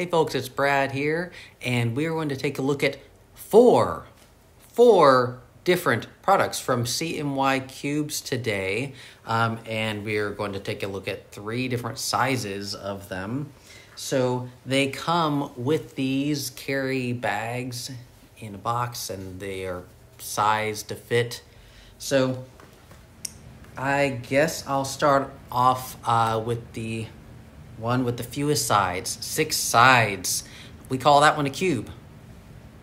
Hey folks, it's Brad here, and we're going to take a look at four, four different products from CMY Cubes today. Um, and we're going to take a look at three different sizes of them. So they come with these carry bags in a box and they are sized to fit. So I guess I'll start off uh, with the one with the fewest sides, six sides. We call that one a cube.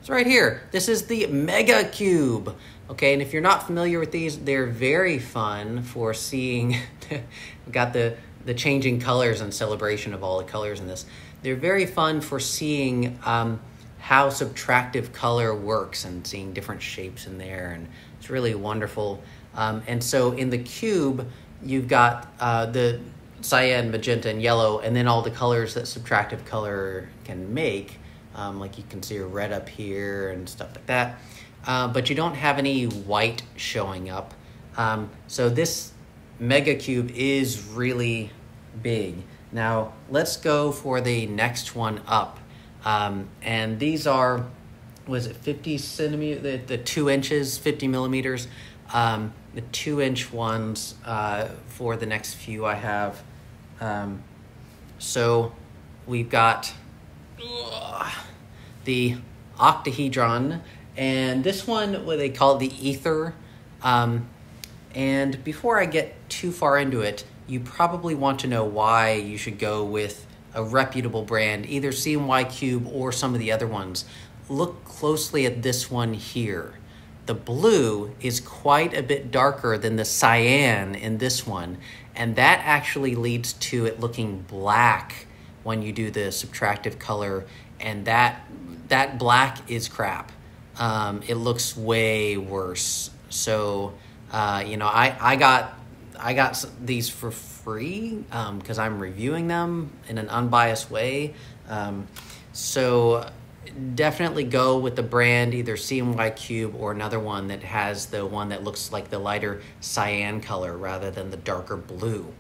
It's right here. This is the Mega Cube. Okay, and if you're not familiar with these, they're very fun for seeing. got the the changing colors and celebration of all the colors in this. They're very fun for seeing um, how subtractive color works and seeing different shapes in there, and it's really wonderful. Um, and so in the cube, you've got uh, the cyan, magenta, and yellow, and then all the colors that subtractive color can make. Um, like you can see red up here and stuff like that. Uh, but you don't have any white showing up. Um, so this mega cube is really big. Now let's go for the next one up. Um, and these are, was it 50 centimeter, the, the two inches, 50 millimeters. The two inch ones uh, for the next few I have. Um, so we've got the octahedron, and this one, what they call the ether. Um, and before I get too far into it, you probably want to know why you should go with a reputable brand, either CMY Cube or some of the other ones. Look closely at this one here. The blue is quite a bit darker than the cyan in this one, and that actually leads to it looking black when you do the subtractive color, and that that black is crap. Um, it looks way worse. So, uh, you know, I, I got I got these for free because um, I'm reviewing them in an unbiased way. Um, so definitely go with the brand either CMY Cube or another one that has the one that looks like the lighter cyan color rather than the darker blue.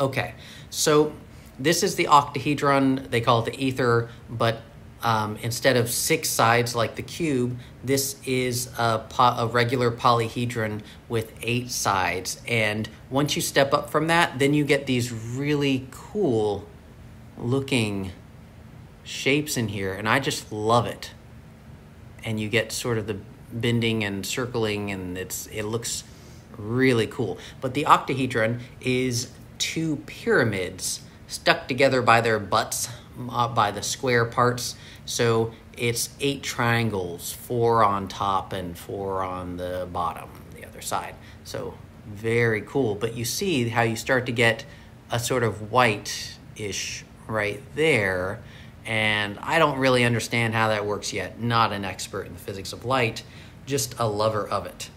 Okay, so this is the octahedron. They call it the ether, but um, instead of six sides like the cube, this is a, a, regular polyhedron with eight sides. And once you step up from that, then you get these really cool looking shapes in here, and I just love it. And you get sort of the bending and circling, and it's it looks really cool. But the octahedron is two pyramids stuck together by their butts, uh, by the square parts. So it's eight triangles, four on top and four on the bottom, the other side. So very cool. But you see how you start to get a sort of white-ish right there and I don't really understand how that works yet. Not an expert in the physics of light, just a lover of it.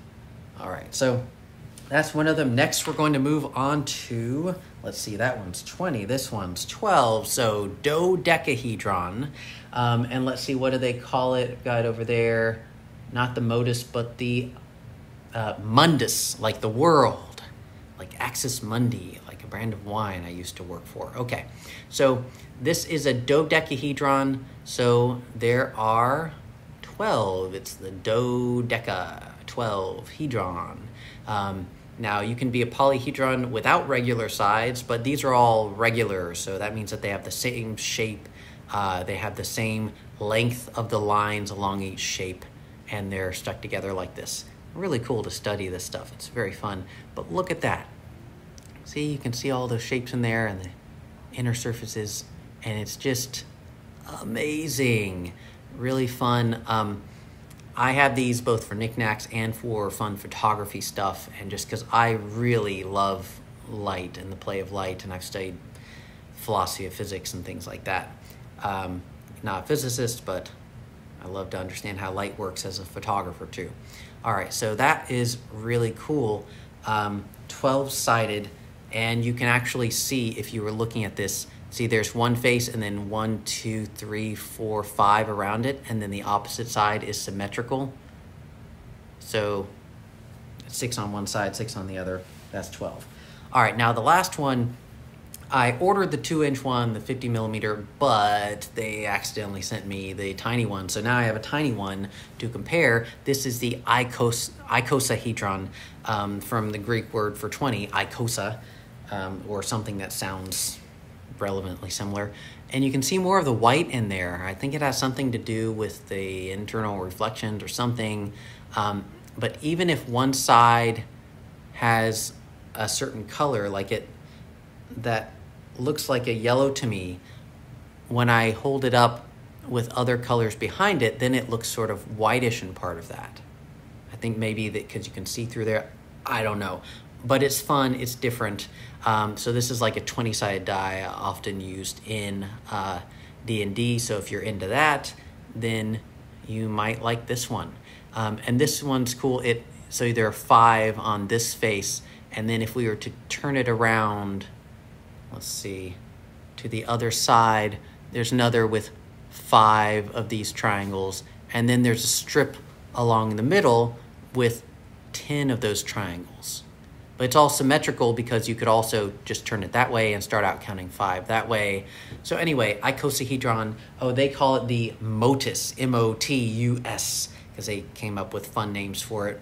All right, so that's one of them. Next, we're going to move on to, let's see, that one's 20, this one's 12, so dodecahedron. Um, and let's see, what do they call it? Got over there, not the modus, but the uh, mundus, like the world, like Axis Mundi, like a brand of wine I used to work for. Okay, so this is a dodecahedron, so there are 12. It's the dodeca, 12 hedron. Um, now, you can be a polyhedron without regular sides, but these are all regular, so that means that they have the same shape, uh, they have the same length of the lines along each shape, and they're stuck together like this. Really cool to study this stuff. It's very fun. But look at that. See, you can see all those shapes in there and the inner surfaces and it's just amazing, really fun. Um, I have these both for knickknacks and for fun photography stuff, and just because I really love light and the play of light, and I've studied philosophy of physics and things like that. Um, not a physicist, but I love to understand how light works as a photographer too. All right, so that is really cool. Um, 12 sided, and you can actually see if you were looking at this See, there's one face and then one, two, three, four, five around it, and then the opposite side is symmetrical. So six on one side, six on the other, that's 12. All right, now the last one I ordered the two inch one, the 50 millimeter, but they accidentally sent me the tiny one. So now I have a tiny one to compare. This is the icos, icosahedron um, from the Greek word for 20, icosa, um, or something that sounds relevantly similar. And you can see more of the white in there. I think it has something to do with the internal reflections or something. Um, but even if one side has a certain color, like it, that looks like a yellow to me, when I hold it up with other colors behind it, then it looks sort of whitish in part of that. I think maybe that because you can see through there, I don't know. But it's fun, it's different. Um, so this is like a 20-sided die often used in uh, D&D. So if you're into that, then you might like this one. Um, and this one's cool. It So there are five on this face. And then if we were to turn it around, let's see, to the other side, there's another with five of these triangles. And then there's a strip along the middle with 10 of those triangles. But it's all symmetrical because you could also just turn it that way and start out counting five that way. So anyway, icosahedron, oh, they call it the MOTUS, M-O-T-U-S, because they came up with fun names for it.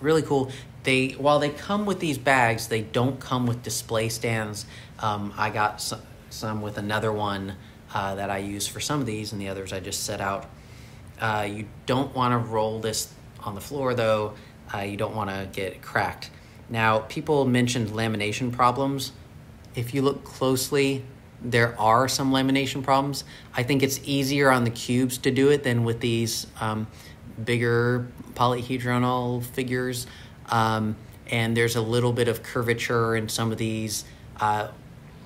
Really cool. They While they come with these bags, they don't come with display stands. Um, I got some, some with another one uh, that I use for some of these, and the others I just set out. Uh, you don't want to roll this on the floor, though. Uh, you don't want to get cracked. Now, people mentioned lamination problems. If you look closely, there are some lamination problems. I think it's easier on the cubes to do it than with these um, bigger polyhedronal figures. Um, and there's a little bit of curvature in some of these. Uh,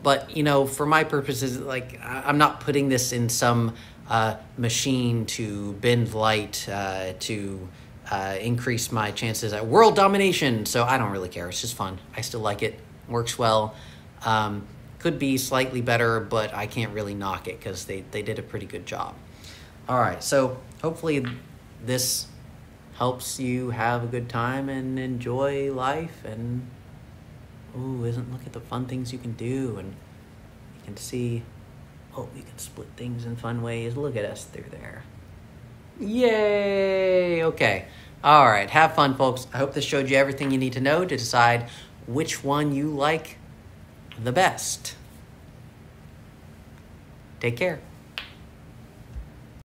but, you know, for my purposes, like, I'm not putting this in some uh, machine to bend light, uh, to uh, increase my chances at world domination. So I don't really care. It's just fun. I still like it. Works well. Um, could be slightly better, but I can't really knock it because they, they did a pretty good job. All right, so hopefully this helps you have a good time and enjoy life and ooh, isn't look at the fun things you can do and you can see oh you can split things in fun ways. Look at us through there. Yay! Okay. All right. Have fun, folks. I hope this showed you everything you need to know to decide which one you like the best. Take care.